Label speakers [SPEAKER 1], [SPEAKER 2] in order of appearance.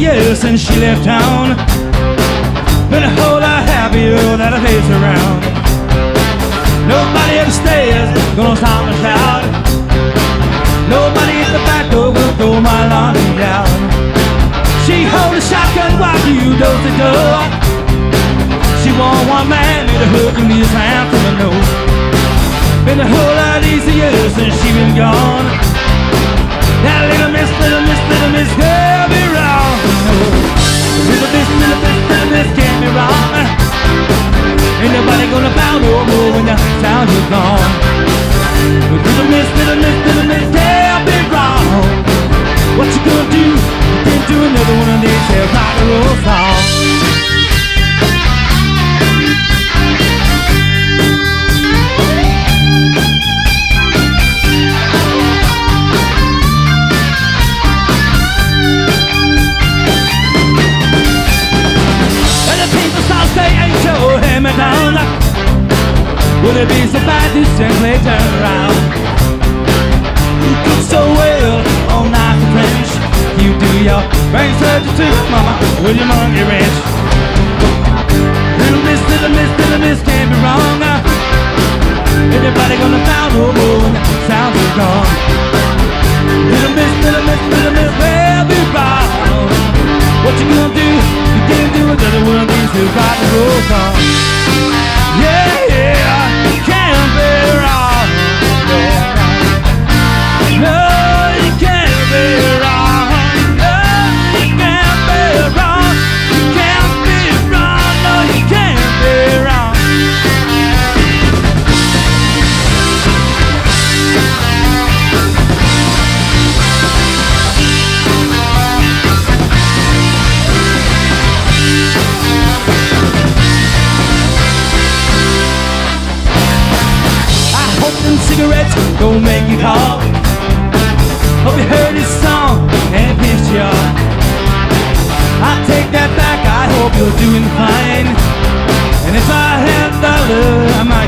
[SPEAKER 1] years since she left town. Been a whole lot happier that I face around. Nobody upstairs gonna stop me shout. Nobody at the back door will throw my laundry out. She hold a shotgun while you doze the door. She want one man need a hook in his hand from the nose. Been a whole lot easier since she been gone. That little miss, little miss, little miss, girl hand down. Would it be so bad to simply turn around? You cook so well all night French. You do your brain surgery too, mama, with your monkey wrench. Don't make it hard. Hope you heard this song and it pissed you off. I take that back, I hope you're doing fine. And if I had a dollar, I might